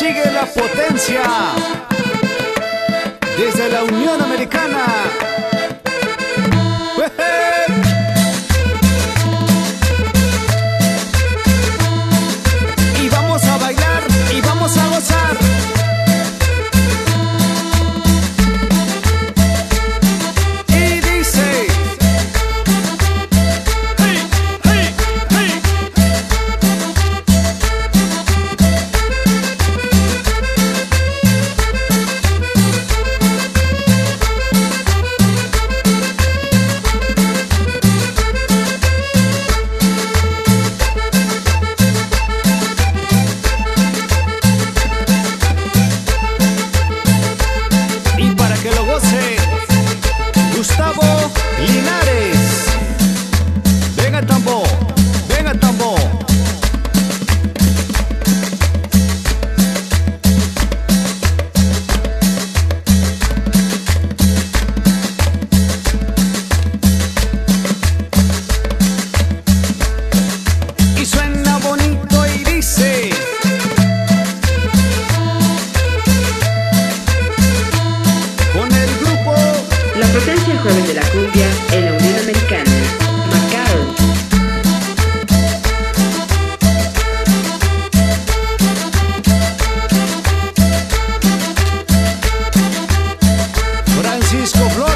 Sigue la potencia desde la Unión Americana. joven de la cumbia en la Unión Americana, Macao. Francisco Flores.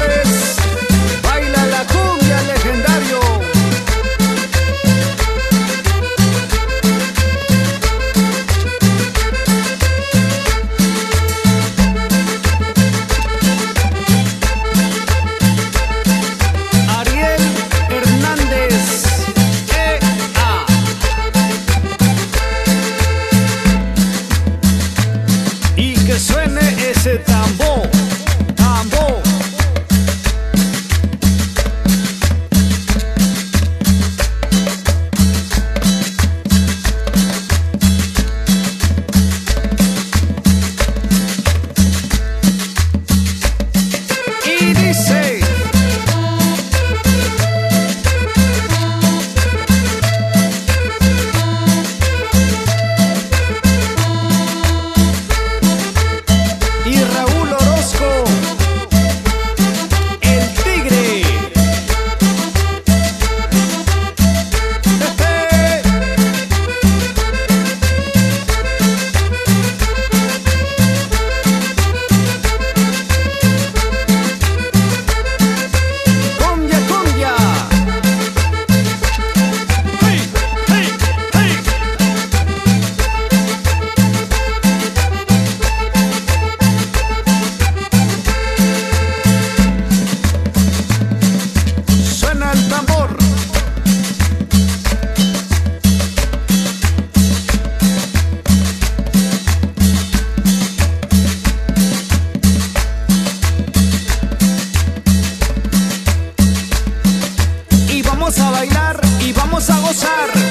y dice vamos a gozar.